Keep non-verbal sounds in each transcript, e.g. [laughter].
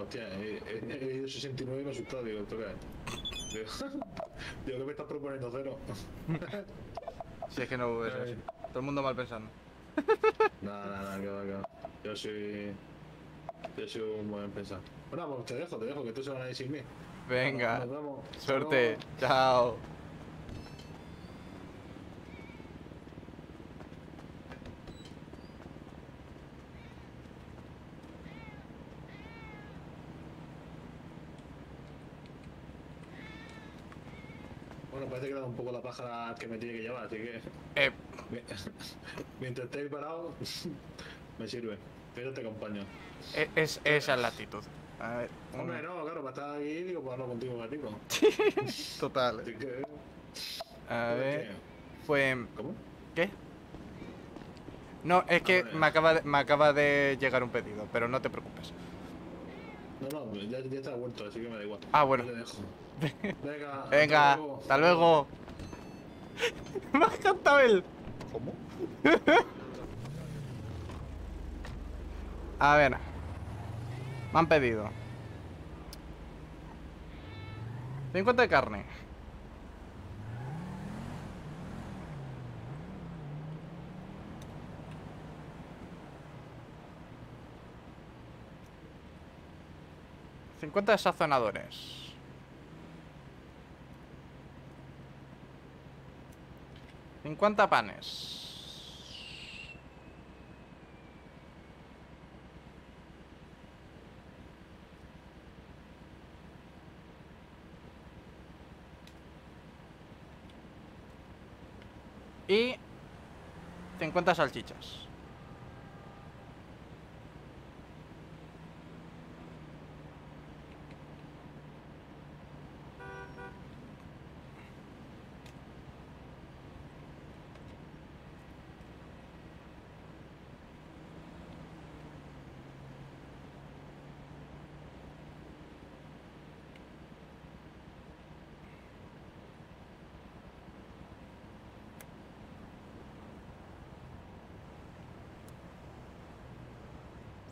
hostia, he, he, he ido 69 y me he asustado, digo, ¿esto qué es? Digo, [laughs] digo, ¿qué me estás proponiendo cero? [laughs] Si es que no es así. Todo el mundo mal pensando. [laughs] Nada, nada, nada, que va, que va. Yo soy. Yo soy un buen pensar. Bueno, pues te dejo, te dejo, que tú se van a ir sin mí. Venga, Nos vemos. Suerte. Chao. Bueno, parece que da un poco la paja que me tiene que llevar, así que. Eh, mi- [laughs] Mientras estéis parados, [laughs] me sirve. Pero te acompaño. e- es, esa es la actitud. A ver, Hombre, no, claro, para estar aquí, digo, pues hablo contigo un ratico. [laughs] Total. Así que. A ver, pues... ¿Cómo? ¿Qué? No, es que vale. me acaba, de, me acaba de llegar un pedido, pero no te preocupes. No, no, ya, ya está vuelto, así que me da igual. Ah, bueno. Te. [laughs] Venga, Venga, hasta luego. [laughs] me ha encantado el... ¿Cómo? [laughs] A ver. Me han pedido. 50 de carne. Cincuenta de sazonadores. Cincuenta panes. Y 50 salchichas.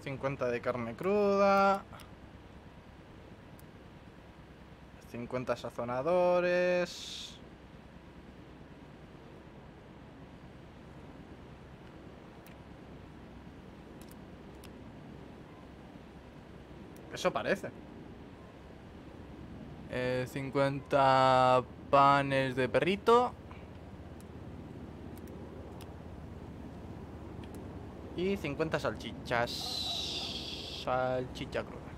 Cincuenta de carne cruda. 50 sazonadores. Eso parece. Eh, 50 panes de perrito. Y 50 salchichas. Salchicha cruda.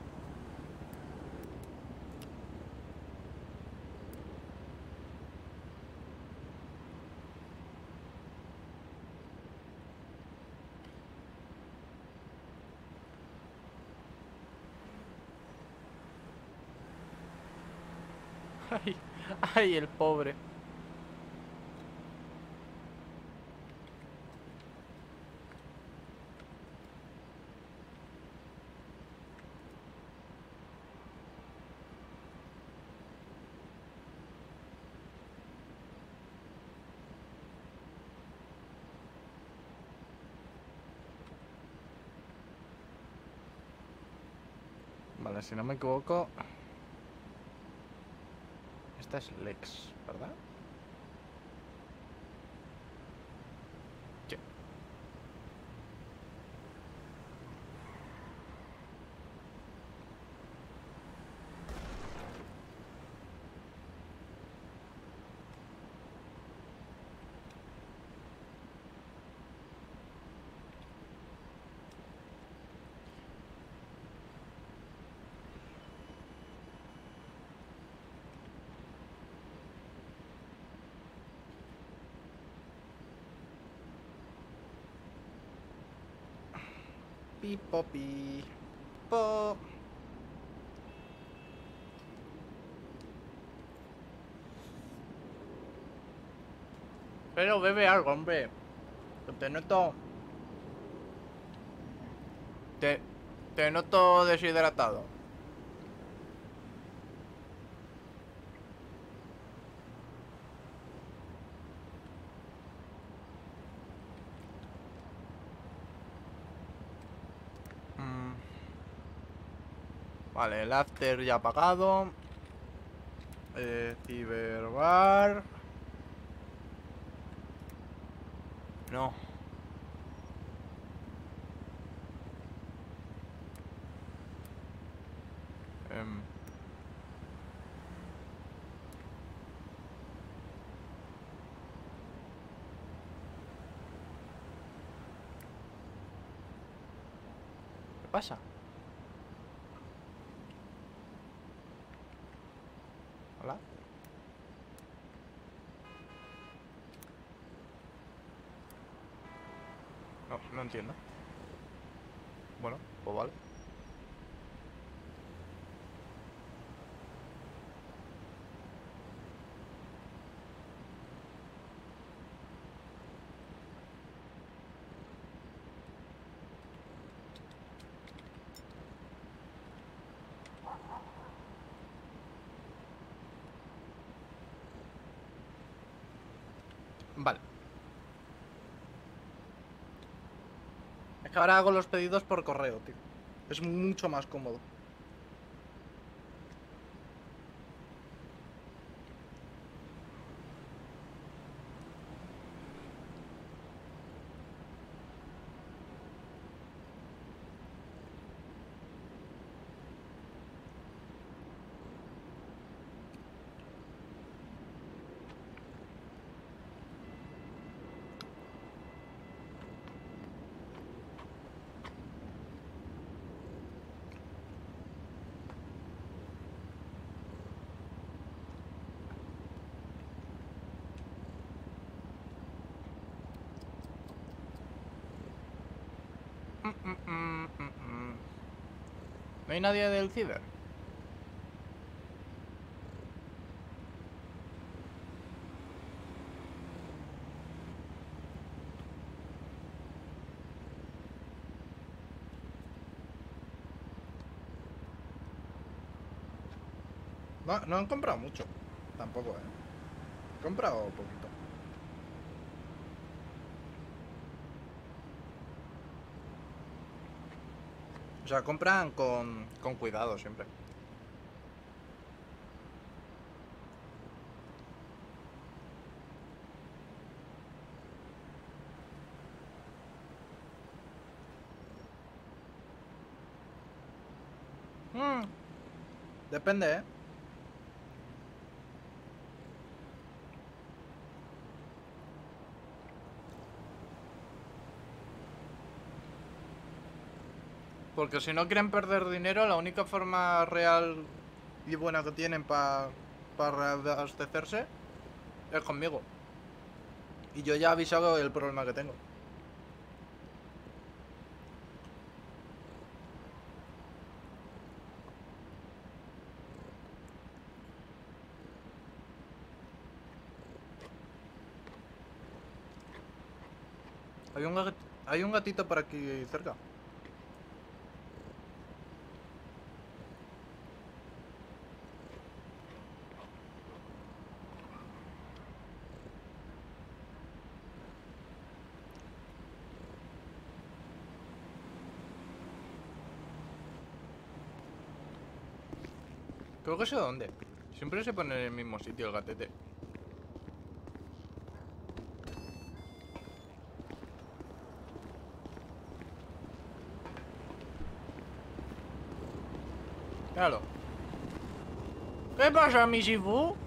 [laughs] Ay, ay, el pobre. Vale, si no me equivoco. Esta es Lex, ¿verdad? Pi, po, pi, po. Pero bebe algo, hombre. Te noto. Te, te noto deshidratado. Mm. Vale, el after ya apagado. Eh, ciberbar. No. Em. ¿Qué pasa? No, no entiendo. Bueno, pues. Vale. Es que ahora hago los pedidos por correo, tío. Es mucho más cómodo. ¿No hay nadie del ciber? No, no han comprado mucho. Tampoco, ¿eh? Han comprado poquito. O sea, compran con, con cuidado siempre. Mm, Depende, ¿eh? Porque si no quieren perder dinero, la única forma real y buena que tienen para abastecerse es conmigo. Y yo ya he avisado el problema que tengo. Hay un, hay un gatito por aquí cerca. Creo que sé dónde. Siempre se pone en el mismo sitio el gatete. Míralo. ¿Qué pasa, mi Shifu?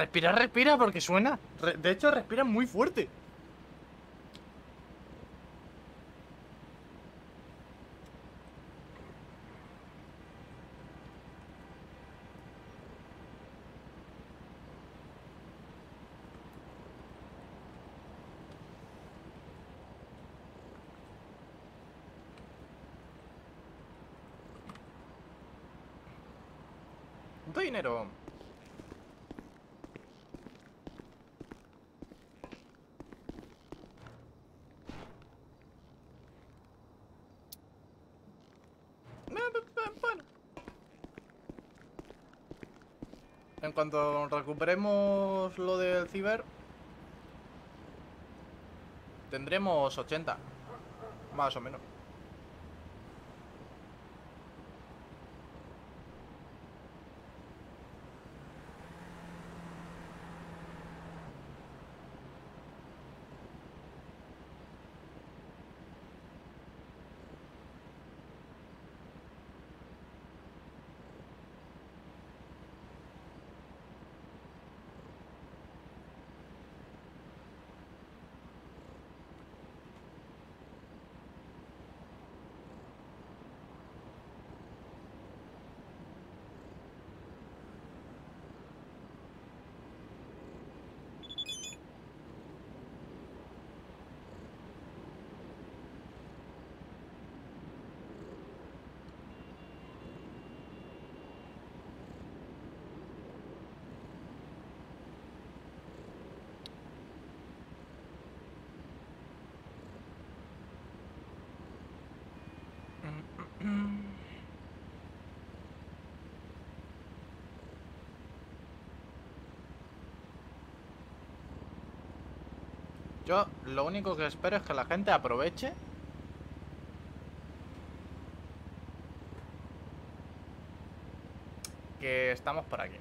Respira, respira, porque suena. De hecho, respira muy fuerte. ¿Cuánto dinero? En cuanto recuperemos lo del ciber, tendremos 80, más o menos. Yo lo único que espero es que la gente aproveche que estamos por aquí.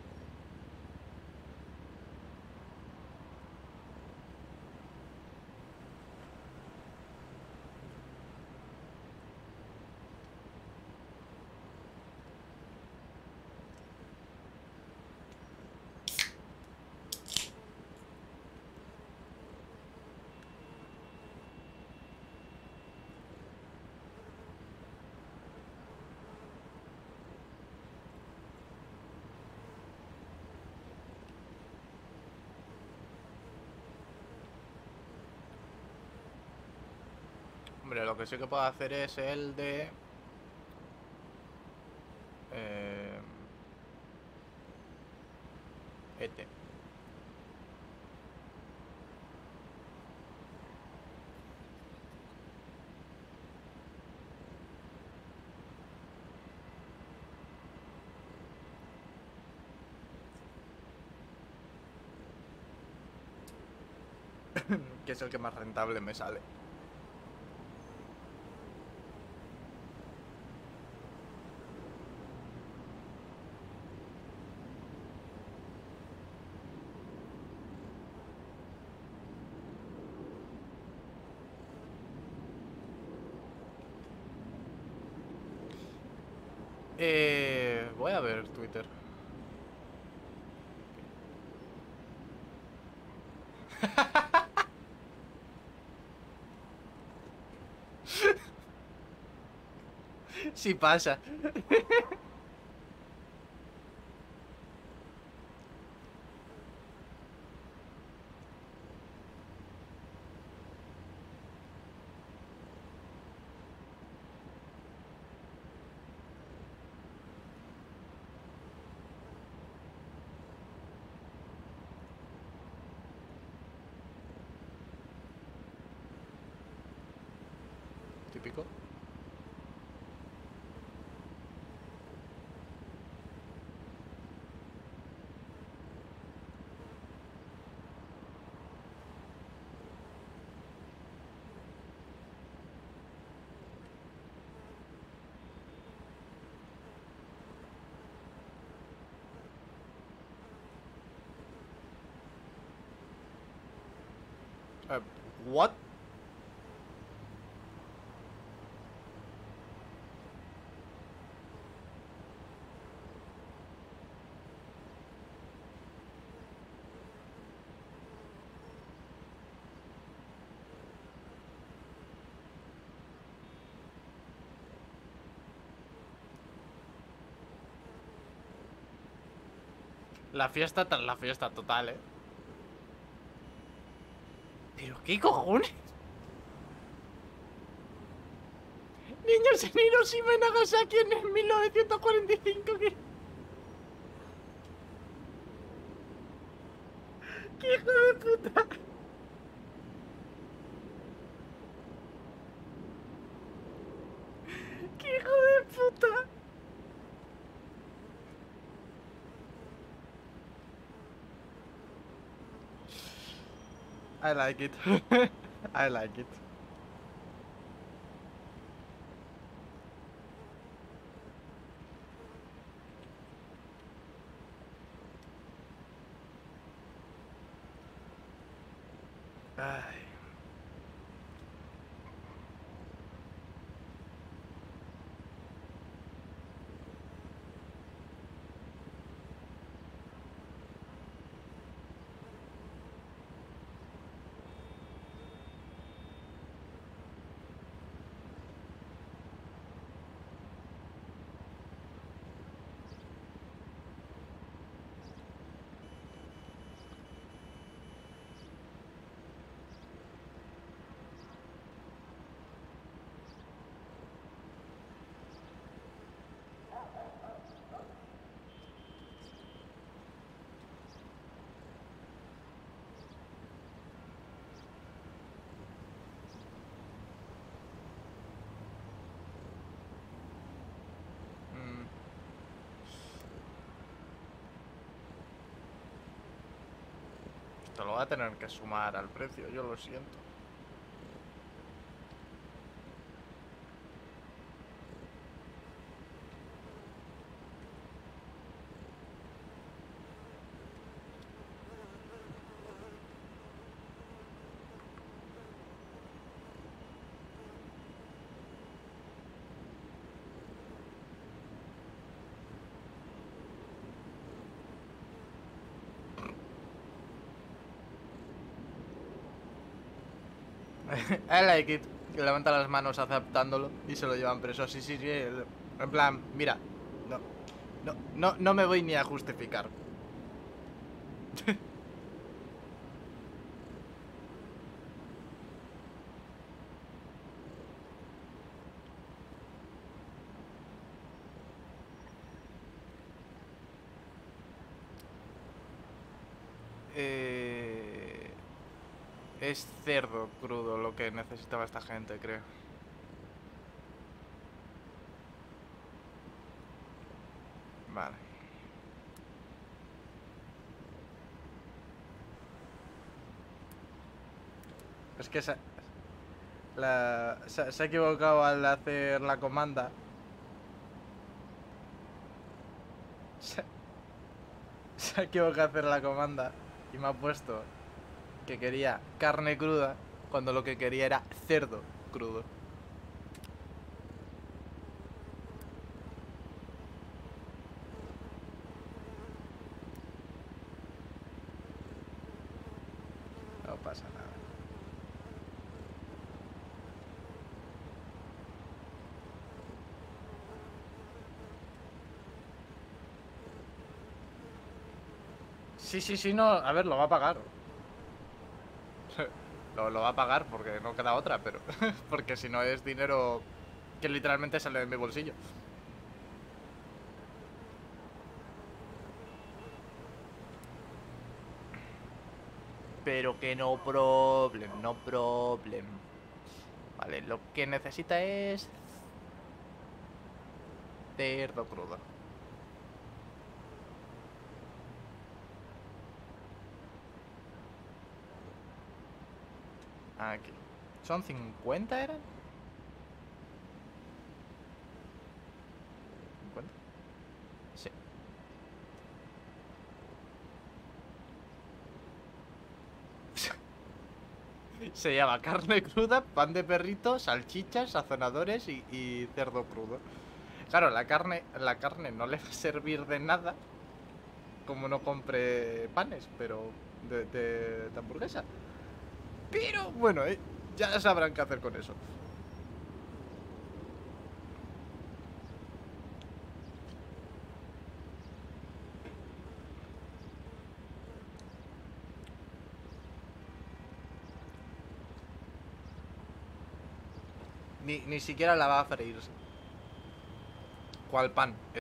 Hombre, lo que sí que puedo hacer es el de... Eh... Este. [coughs] que es el que más rentable me sale. Eh, voy a ver Twitter. [laughs] Sí pasa. Típico. Uh, what? La fiesta tras la fiesta total, eh. ¿Pero qué cojones? Niños en Hiroshima y Nagasaki en el 1945 que... ¡Qué hijo de puta! ¡Qué hijo de puta! I like it. [laughs] I like it. Ay. Te lo va a tener que sumar al precio, yo lo siento. I like it. Que levanta las manos aceptándolo y se lo llevan preso. Sí, sí, sí. En plan, mira. No, no, no, no me voy ni a justificar. [laughs] Eh, es cerdo crudo lo que necesitaba esta gente, creo. Vale. Es que se, la- se, ha equivocado al hacer la comanda. Se, se ha equivocado al hacer la comanda y me ha puesto que quería carne cruda cuando lo que quería era cerdo crudo. No pasa nada. Sí, sí, sí, no. A ver, lo va a pagar. Lo, lo va a pagar porque no queda otra, pero. [laughs] porque si no es dinero que literalmente sale de mi bolsillo. Pero que no problem, no problem. Vale, lo que necesita es. Cerdo crudo. Aquí. ¿Son 50 eran? ¿50? Sí. [laughs] Se llama carne cruda, pan de perrito, salchichas, sazonadores y, cerdo crudo. Claro, la carne, la carne no le va a servir de nada como no compre panes, pero de hamburguesa. Pero bueno, eh, ya sabrán qué hacer con eso. Ni, ni siquiera la va a freír. ¿Cuál pan?